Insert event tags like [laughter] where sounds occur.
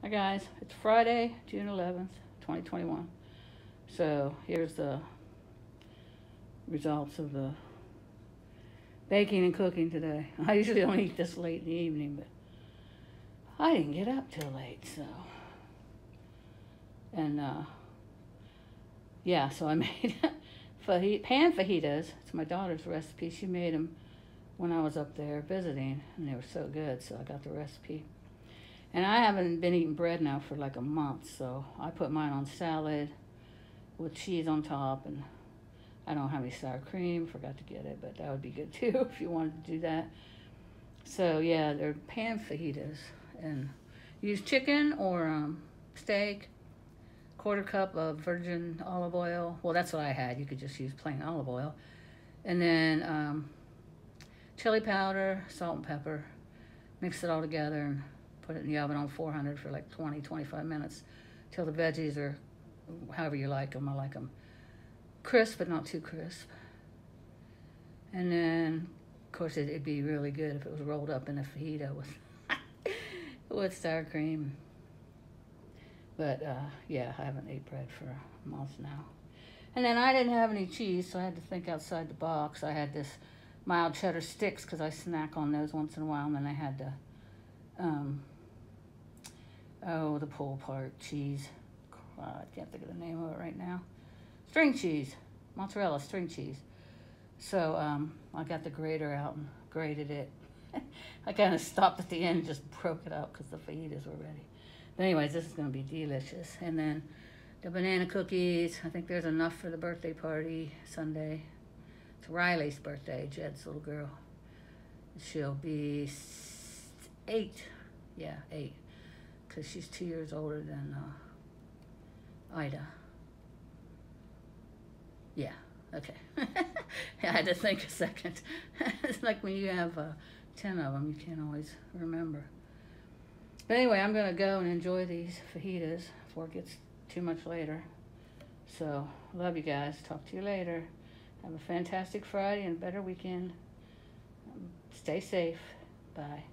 Hi guys, it's Friday, June 11th, 2021. So here's the results of the baking and cooking today. [laughs] I usually don't eat this late in the evening, but I didn't get up till late, so. And uh, yeah, so I [laughs] made fajita, pan fajitas. It's my daughter's recipe. She made them when I was up there visiting, and they were so good, so I got the recipe. And I haven't been eating bread now for like a month, so I put mine on salad with cheese on top, and I don't have any sour cream, forgot to get it, but that would be good [laughs] too if you wanted to do that. So yeah, they're pan fajitas, and use chicken or um, steak, quarter cup of virgin olive oil. Well, that's what I had. You could just use plain olive oil, and then um, chili powder, salt and pepper. Mix it all together and put it in the oven on 400 for like 20, 25 minutes till the veggies are however you like them. I like them crisp, but not too crisp. And then, of course, it, would be really good if it was rolled up in a fajita with, [laughs] with sour cream. But, uh, yeah, I haven't ate bread for a month now. And then I didn't have any cheese, so I had to think outside the box. I had this mild cheddar sticks because I snack on those once in a while, and then I had to um, Oh, the pull part cheese. I can't think of the name of it right now. String cheese, mozzarella string cheese. So um, I got the grater out and grated it. [laughs] I kind of stopped at the end, and just broke it up because the fajitas were ready. But anyways, this is going to be delicious. And then the banana cookies. I think there's enough for the birthday party Sunday. It's Riley's birthday, Jed's little girl. She'll be eight. Yeah, eight because she's two years older than uh, Ida. Yeah, okay. [laughs] I had to think a second. [laughs] it's like when you have uh, 10 of them, you can't always remember. But anyway, I'm going to go and enjoy these fajitas before it gets too much later. So, love you guys. Talk to you later. Have a fantastic Friday and a better weekend. Stay safe. Bye.